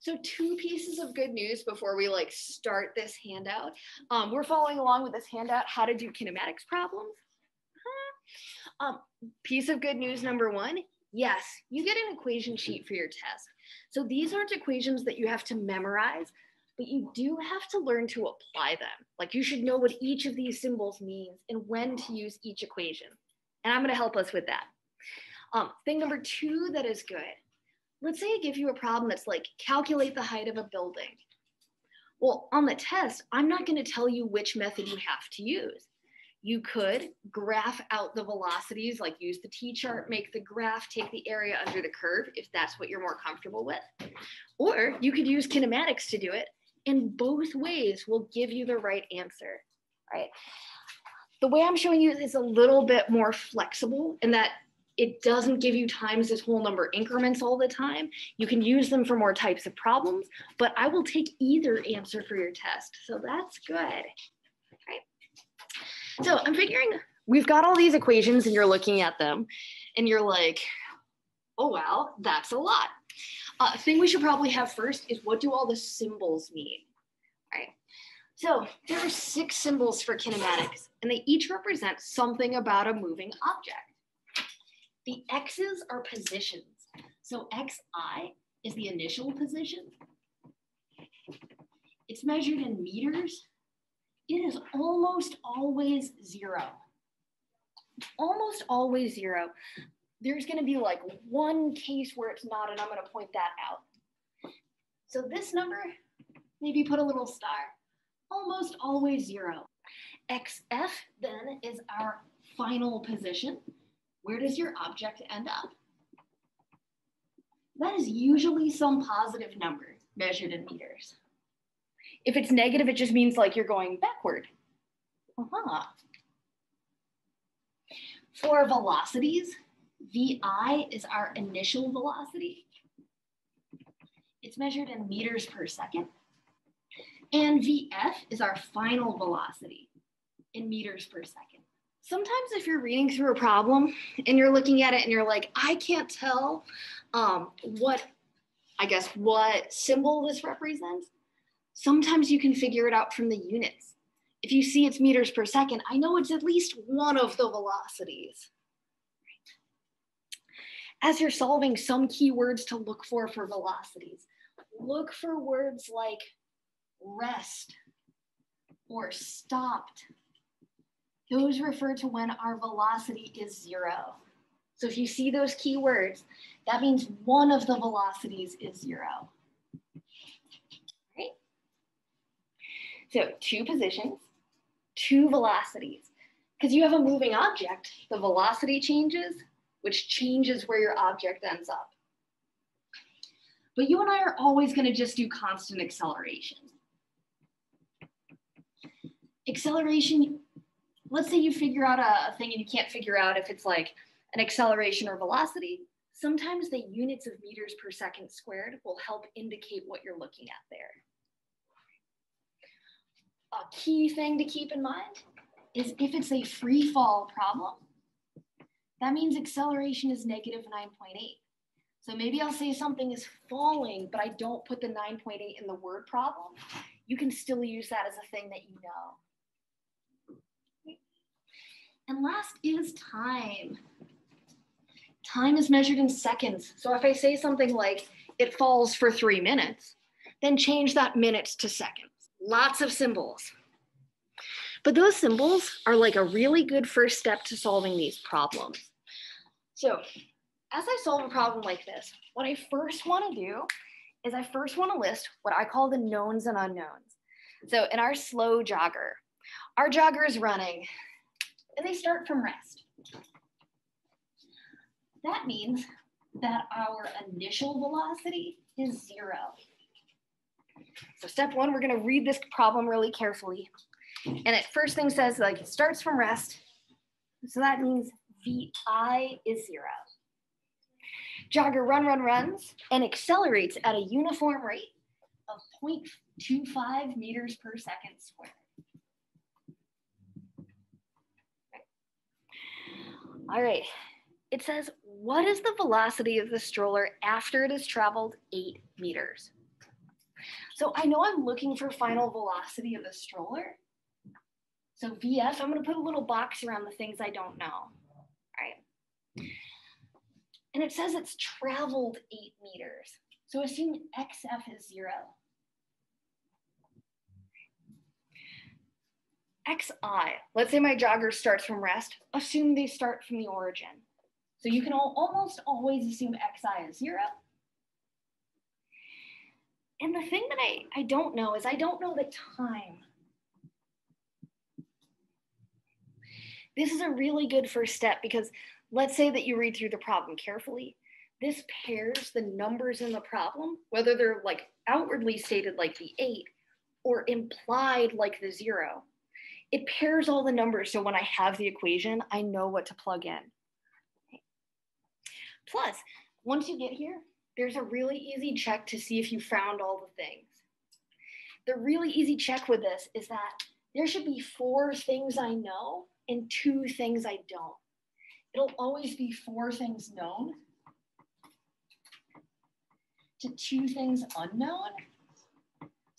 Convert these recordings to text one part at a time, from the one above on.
So two pieces of good news before we like start this handout. Um, we're following along with this handout, how to do kinematics problems. Um, piece of good news number one, yes, you get an equation sheet for your test. So these aren't equations that you have to memorize, but you do have to learn to apply them. Like you should know what each of these symbols means and when to use each equation. And I'm gonna help us with that. Um, thing number two that is good, let's say I give you a problem that's like calculate the height of a building. Well, on the test, I'm not gonna tell you which method you have to use. You could graph out the velocities, like use the t-chart, make the graph, take the area under the curve, if that's what you're more comfortable with. Or you could use kinematics to do it, and both ways will give you the right answer, right? The way I'm showing you is a little bit more flexible in that it doesn't give you times as whole number increments all the time. You can use them for more types of problems, but I will take either answer for your test. So that's good. So I'm figuring we've got all these equations and you're looking at them and you're like, oh, wow, that's a lot. Uh, thing we should probably have first is what do all the symbols mean, right? So there are six symbols for kinematics and they each represent something about a moving object. The X's are positions. So XI is the initial position. It's measured in meters it is almost always zero. Almost always zero. There's gonna be like one case where it's not, and I'm gonna point that out. So this number, maybe put a little star, almost always zero. XF then is our final position. Where does your object end up? That is usually some positive number measured in meters. If it's negative, it just means like you're going backward. Uh-huh. For velocities, VI is our initial velocity. It's measured in meters per second. And VF is our final velocity in meters per second. Sometimes if you're reading through a problem and you're looking at it and you're like, I can't tell um, what, I guess, what symbol this represents, sometimes you can figure it out from the units. If you see it's meters per second, I know it's at least one of the velocities. As you're solving some keywords to look for for velocities, look for words like rest or stopped. Those refer to when our velocity is zero. So if you see those keywords, that means one of the velocities is zero. Right? So two positions, two velocities. Because you have a moving object, the velocity changes, which changes where your object ends up. But you and I are always gonna just do constant acceleration. Acceleration, let's say you figure out a, a thing and you can't figure out if it's like an acceleration or velocity. Sometimes the units of meters per second squared will help indicate what you're looking at there a key thing to keep in mind is if it's a free fall problem, that means acceleration is negative 9.8. So maybe I'll say something is falling, but I don't put the 9.8 in the word problem. You can still use that as a thing that you know. And last is time. Time is measured in seconds. So if I say something like, it falls for three minutes, then change that minutes to seconds lots of symbols. But those symbols are like a really good first step to solving these problems. So as I solve a problem like this, what I first wanna do is I first wanna list what I call the knowns and unknowns. So in our slow jogger, our jogger is running and they start from rest. That means that our initial velocity is zero. So step one, we're gonna read this problem really carefully. And it first thing says like it starts from rest. So that means VI is zero. Jogger run, run, runs and accelerates at a uniform rate of 0.25 meters per second squared. All right, it says, what is the velocity of the stroller after it has traveled eight meters? So I know I'm looking for final velocity of the stroller. So VF, I'm gonna put a little box around the things I don't know, all right? And it says it's traveled eight meters. So assume XF is zero. XI, let's say my jogger starts from rest, assume they start from the origin. So you can al almost always assume XI is zero. And the thing that I, I don't know is I don't know the time. This is a really good first step because let's say that you read through the problem carefully. This pairs the numbers in the problem, whether they're like outwardly stated like the eight or implied like the zero. It pairs all the numbers so when I have the equation, I know what to plug in. Plus, once you get here, there's a really easy check to see if you found all the things. The really easy check with this is that there should be four things I know and two things I don't. It'll always be four things known to two things unknown.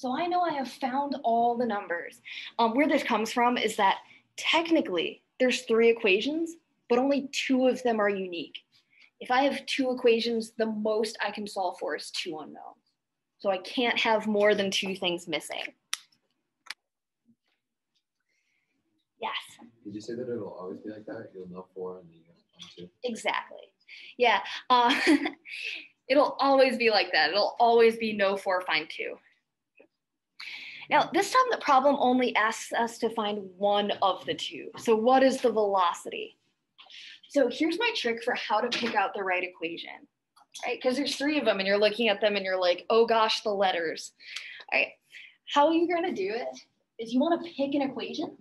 So I know I have found all the numbers. Um, where this comes from is that technically there's three equations, but only two of them are unique. If I have two equations, the most I can solve for is two unknowns. So I can't have more than two things missing. Yes. Did you say that it'll always be like that? You'll know four and then you go two? Exactly. Yeah. Uh, it'll always be like that. It'll always be no four, find two. Now, this time the problem only asks us to find one of the two. So what is the velocity? So here's my trick for how to pick out the right equation, right? Because there's three of them and you're looking at them and you're like, oh gosh, the letters, all right? How are you're gonna do it is you wanna pick an equation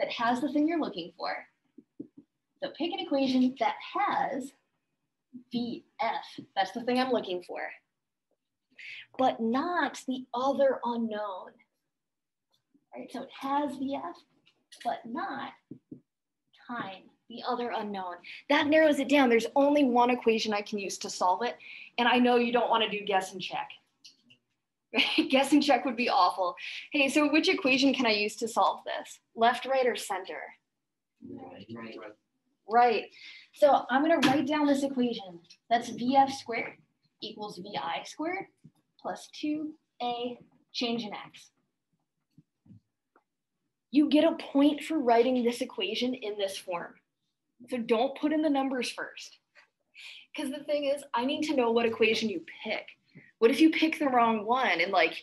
that has the thing you're looking for. So pick an equation that has VF, that's the thing I'm looking for, but not the other unknown. Right, so it has VF, but not time the other unknown. That narrows it down. There's only one equation I can use to solve it. And I know you don't want to do guess and check. guess and check would be awful. Hey, so which equation can I use to solve this? Left, right, or center? Right. right. Right. So I'm going to write down this equation. That's VF squared equals VI squared plus 2A change in X. You get a point for writing this equation in this form. So don't put in the numbers first. Because the thing is, I need to know what equation you pick. What if you pick the wrong one and like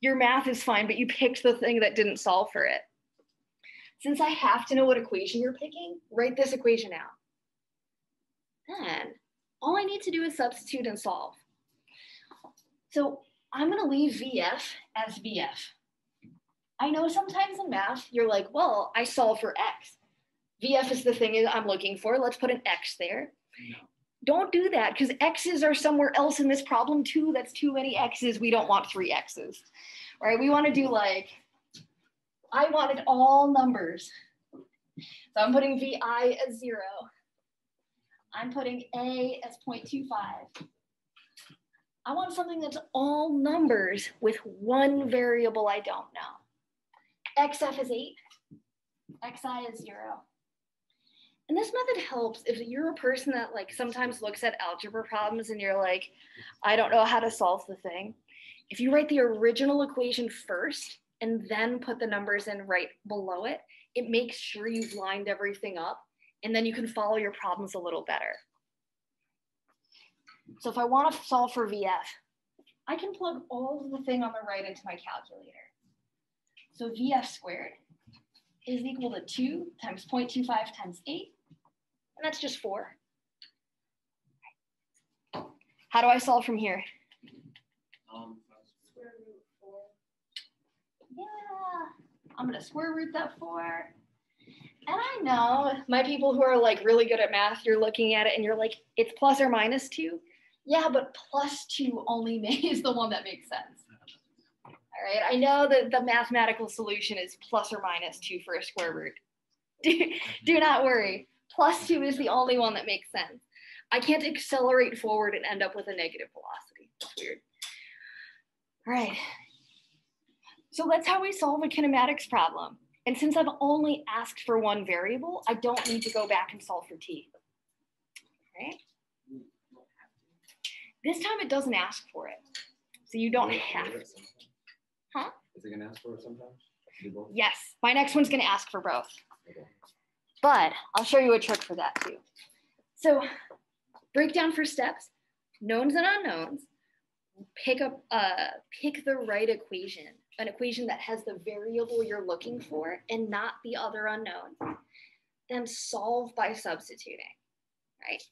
your math is fine, but you picked the thing that didn't solve for it? Since I have to know what equation you're picking, write this equation out. Then all I need to do is substitute and solve. So I'm gonna leave VF as VF. I know sometimes in math, you're like, well, I solve for X. VF is the thing I'm looking for. Let's put an X there. No. Don't do that because X's are somewhere else in this problem too. That's too many X's. We don't want three X's, right? We want to do like, I wanted all numbers. So I'm putting VI as zero. I'm putting A as 0.25. I want something that's all numbers with one variable I don't know. XF is eight, XI is zero. And this method helps if you're a person that like sometimes looks at algebra problems and you're like, I don't know how to solve the thing. If you write the original equation first and then put the numbers in right below it, it makes sure you've lined everything up and then you can follow your problems a little better. So if I want to solve for VF, I can plug all of the thing on the right into my calculator. So VF squared is equal to 2 times 0.25 times 8 and that's just four. How do I solve from here? Um, yeah, I'm gonna square root that four. And I know my people who are like really good at math, you're looking at it and you're like, it's plus or minus two. Yeah, but plus two only is the one that makes sense. All right, I know that the mathematical solution is plus or minus two for a square root. Do, do not worry plus two is the only one that makes sense. I can't accelerate forward and end up with a negative velocity. That's weird. All right. So that's how we solve a kinematics problem. And since I've only asked for one variable, I don't need to go back and solve for t. Right? This time it doesn't ask for it. So you don't have to. Huh? Is it gonna ask for it sometimes? Yes, my next one's gonna ask for both. Okay. But I'll show you a trick for that too. So breakdown for steps, knowns and unknowns. Pick up, uh, pick the right equation, an equation that has the variable you're looking for and not the other unknown. Then solve by substituting, right?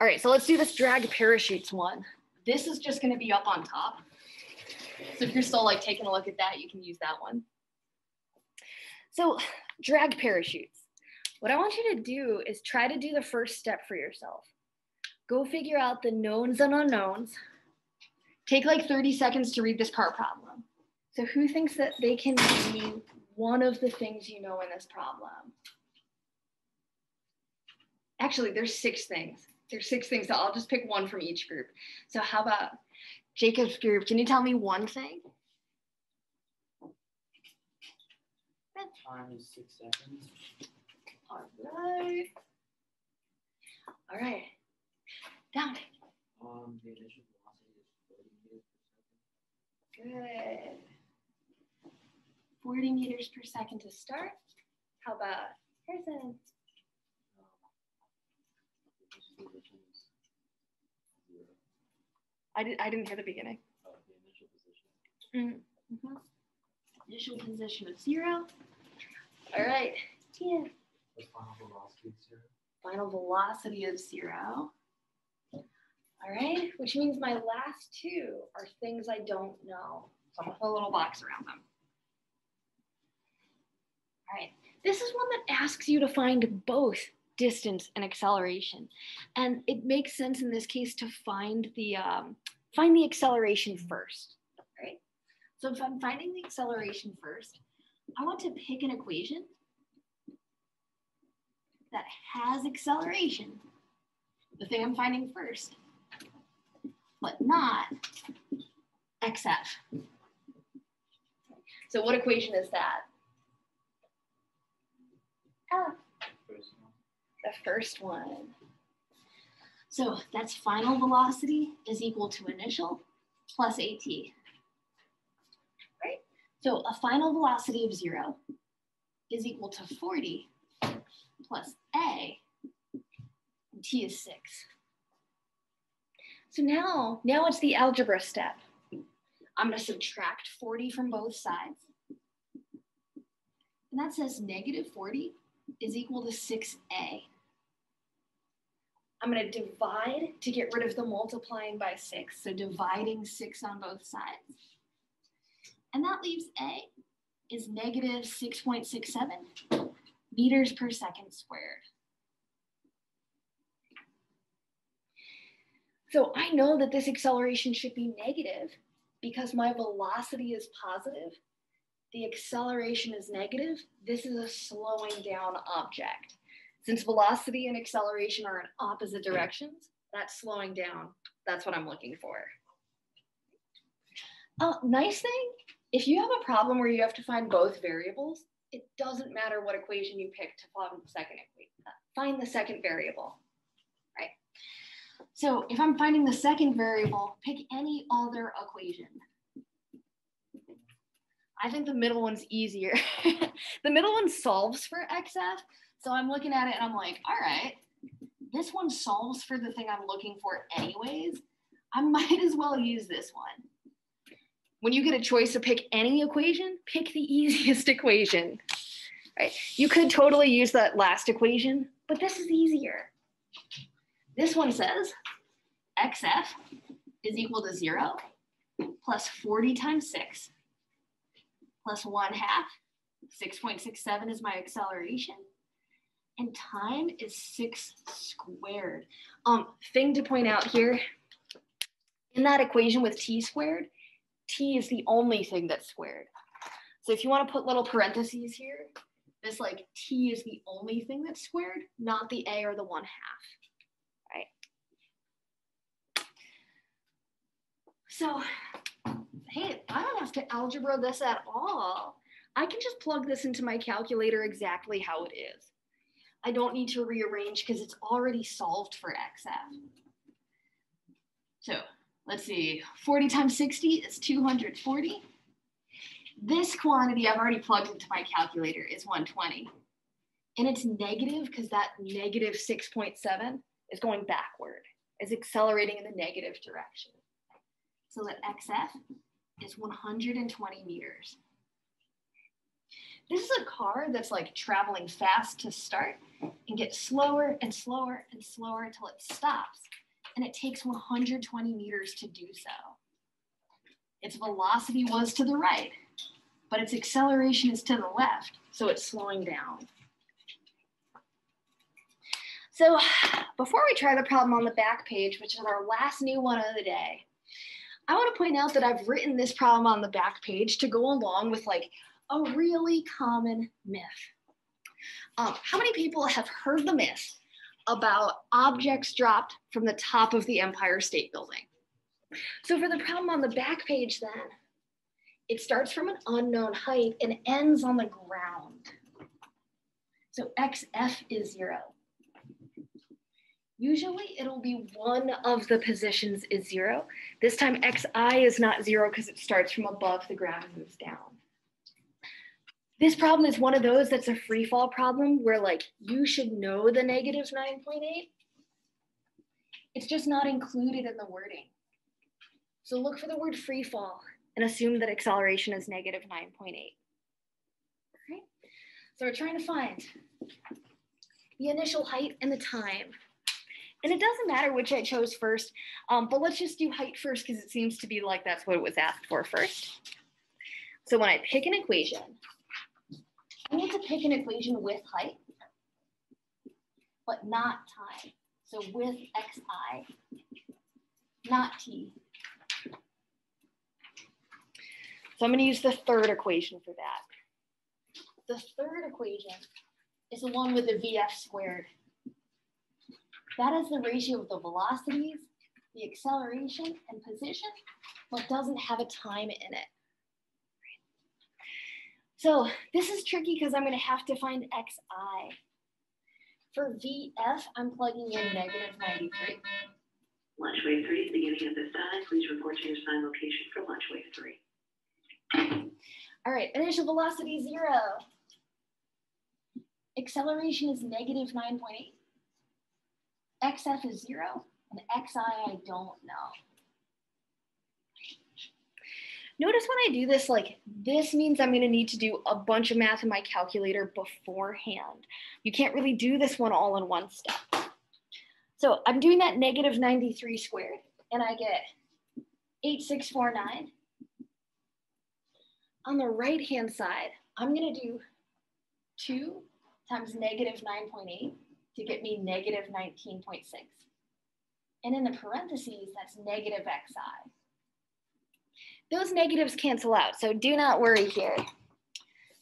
All right, so let's do this drag parachutes one. This is just gonna be up on top. So if you're still like taking a look at that, you can use that one. So drag parachutes. What I want you to do is try to do the first step for yourself. Go figure out the knowns and unknowns. Take like 30 seconds to read this part problem. So who thinks that they can be one of the things you know in this problem? Actually, there's six things. There's six things, so I'll just pick one from each group. So how about Jacob's group? Can you tell me one thing? Time is six seconds. All right. All right. Down. Um, the initial velocity is forty meters per second. Good. 40 meters per second to start. How about Harrison? Um, the initial position is zero. I, did, I didn't hear the beginning. Uh, the initial position. Mhm. Initial position of zero. All right. Yeah. The final velocity is zero. Final velocity of zero. All right, which means my last two are things I don't know. So I'm gonna put a little box around them. All right, this is one that asks you to find both distance and acceleration. And it makes sense in this case to find the, um, find the acceleration first, right? So if I'm finding the acceleration first, I want to pick an equation that has acceleration, the thing I'm finding first, but not XF. So what equation is that? One. The first one. So that's final velocity is equal to initial plus AT. Right? So a final velocity of zero is equal to 40 plus A, and T is six. So now, now it's the algebra step. I'm gonna subtract 40 from both sides. And that says negative 40 is equal to 6a. I'm going to divide to get rid of the multiplying by 6. So dividing 6 on both sides. And that leaves a is negative 6.67 meters per second squared. So I know that this acceleration should be negative because my velocity is positive. The acceleration is negative. This is a slowing down object. Since velocity and acceleration are in opposite directions, that's slowing down. That's what I'm looking for. Uh, nice thing, if you have a problem where you have to find both variables, it doesn't matter what equation you pick to find the second equation. Find the second variable, right? So if I'm finding the second variable, pick any other equation. I think the middle one's easier. the middle one solves for XF. So I'm looking at it and I'm like, all right, this one solves for the thing I'm looking for anyways. I might as well use this one. When you get a choice to pick any equation, pick the easiest equation. Right? You could totally use that last equation, but this is easier. This one says XF is equal to zero plus 40 times six plus one half. 6.67 is my acceleration. And time is six squared. Um, thing to point out here, in that equation with t squared, t is the only thing that's squared. So if you want to put little parentheses here, this like t is the only thing that's squared, not the a or the one half, right? So, hey, I don't have to algebra this at all. I can just plug this into my calculator exactly how it is. I don't need to rearrange because it's already solved for XF. So let's see, 40 times 60 is 240. This quantity I've already plugged into my calculator is 120. And it's negative because that negative 6.7 is going backward, is accelerating in the negative direction. So that XF is 120 meters. This is a car that's like traveling fast to start and gets slower and slower and slower until it stops. And it takes 120 meters to do so. Its velocity was to the right, but its acceleration is to the left, so it's slowing down. So before we try the problem on the back page, which is our last new one of the day, I want to point out that I've written this problem on the back page to go along with like a really common myth. Um, how many people have heard the myth about objects dropped from the top of the Empire State Building? So for the problem on the back page then, it starts from an unknown height and ends on the ground. So XF is zero. Usually it'll be one of the positions is zero. This time XI is not zero because it starts from above the ground and moves down. This problem is one of those that's a free fall problem where like you should know the negative 9.8. It's just not included in the wording. So look for the word free fall and assume that acceleration is negative 9.8. Okay, so we're trying to find the initial height and the time. And it doesn't matter which I chose first, um, but let's just do height first because it seems to be like that's what it was asked for first. So when I pick an equation, I need to pick an equation with height, but not time. So with xi, not t. So I'm going to use the third equation for that. The third equation is the one with the vf squared. That is the ratio of the velocities, the acceleration, and position, but doesn't have a time in it. So this is tricky because I'm going to have to find xi. For VF, I'm plugging in negative 93. Launch wave three is beginning at this time. Please report to your assigned location for launch wave three. All right, initial velocity zero. Acceleration is negative 9.8. XF is zero, and XI I don't know. Notice when I do this, like this means I'm gonna need to do a bunch of math in my calculator beforehand. You can't really do this one all in one step. So I'm doing that negative 93 squared, and I get 8649. On the right-hand side, I'm gonna do two times negative 9.8 to get me negative 19.6. And in the parentheses, that's negative xi. Those negatives cancel out, so do not worry here.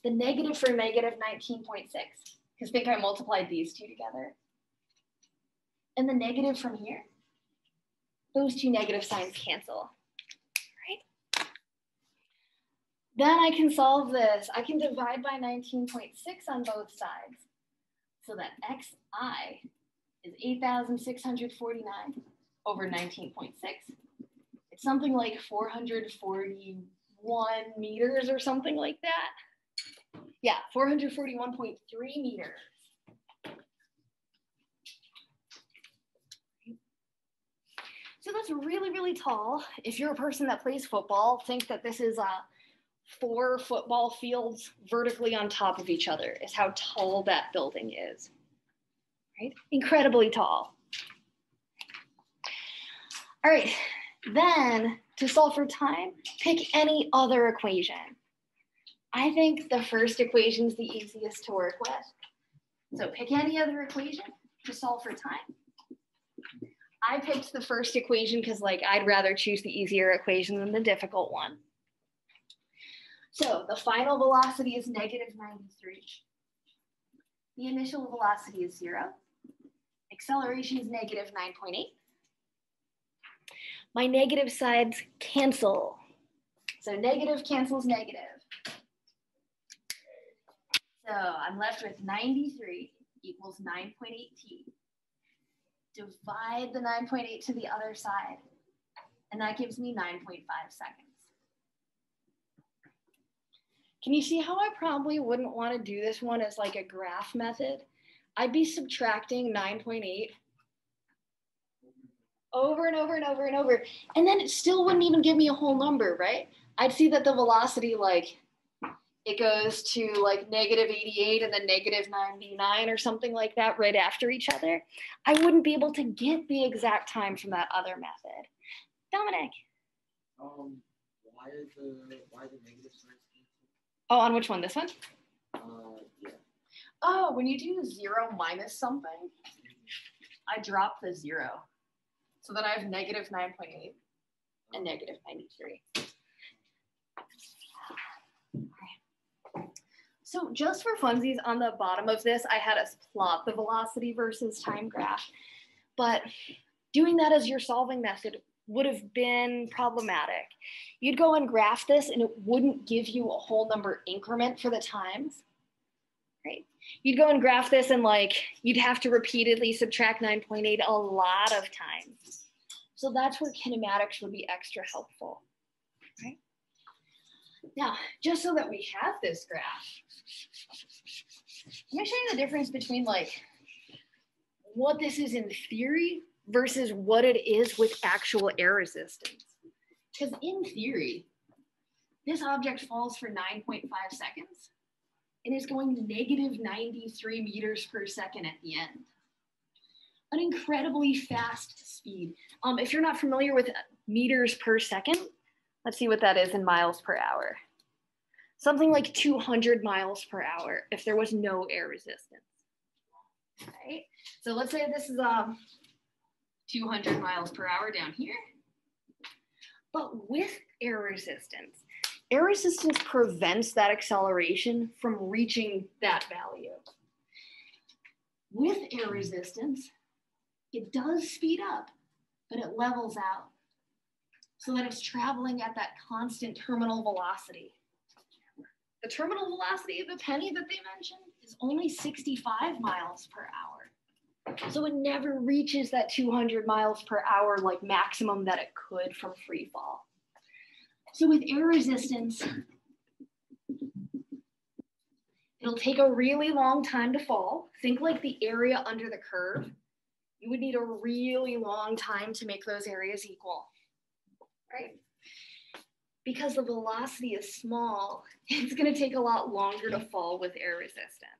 The negative for negative 19.6, because think I multiplied these two together. And the negative from here, those two negative signs cancel, right? Then I can solve this. I can divide by 19.6 on both sides. So that xi is 8,649 over 19.6. It's something like 441 meters or something like that. Yeah, 441.3 meters. So that's really, really tall. If you're a person that plays football, think that this is a four football fields vertically on top of each other is how tall that building is. Right? Incredibly tall. All right, then to solve for time, pick any other equation. I think the first equation is the easiest to work with. So pick any other equation to solve for time. I picked the first equation because like I'd rather choose the easier equation than the difficult one. So the final velocity is negative 93. The initial velocity is zero. Acceleration is negative 9.8. my negative sides cancel. So negative cancels negative. So I'm left with 93 equals 9.8t. Divide the 9.8 to the other side, and that gives me 9.5 seconds. Can you see how I probably wouldn't want to do this one as like a graph method? I'd be subtracting 9.8 over and over and over and over. And then it still wouldn't even give me a whole number, right? I'd see that the velocity, like, it goes to like negative 88 and then negative 99 or something like that right after each other. I wouldn't be able to get the exact time from that other method. Dominic. Um, why is the, why the negative signs? Oh, on which one? This one? Uh, yeah. Oh, when you do zero minus something, I drop the zero. So then I have negative 9.8 and negative 93. So just for funsies, on the bottom of this, I had us plot the velocity versus time graph. But doing that as your solving method would have been problematic. You'd go and graph this and it wouldn't give you a whole number increment for the times. Right? You'd go and graph this and like you'd have to repeatedly subtract 9.8 a lot of times. So that's where kinematics would be extra helpful. Right? Now, just so that we have this graph, I'm gonna show you the difference between like what this is in theory versus what it is with actual air resistance. Because in theory, this object falls for 9.5 seconds and is going negative 93 meters per second at the end. An incredibly fast speed. Um, if you're not familiar with meters per second, let's see what that is in miles per hour. Something like 200 miles per hour if there was no air resistance. Right? So let's say this is um, 200 miles per hour down here. But with air resistance, air resistance prevents that acceleration from reaching that value. With air resistance, it does speed up, but it levels out so that it's traveling at that constant terminal velocity. The terminal velocity of the penny that they mentioned is only 65 miles per hour. So it never reaches that 200 miles per hour like maximum that it could from free fall. So with air resistance, it'll take a really long time to fall. Think like the area under the curve. You would need a really long time to make those areas equal, right? Because the velocity is small, it's gonna take a lot longer to fall with air resistance.